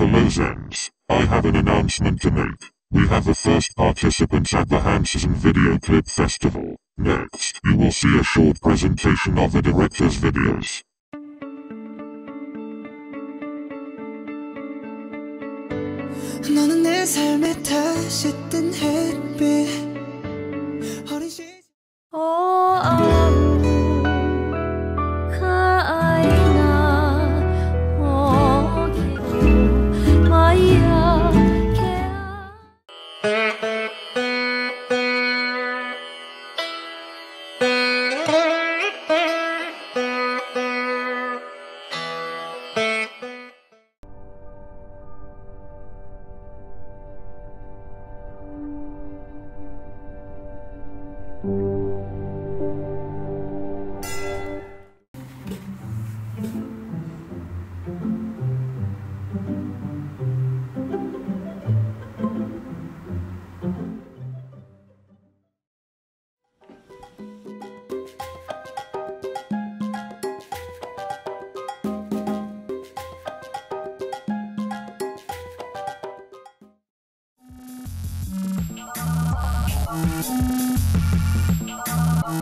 Parisians, I have an announcement to make. We have the first participants at the Hanszen Video Clip Festival. Next, you will see a short presentation of the director's videos.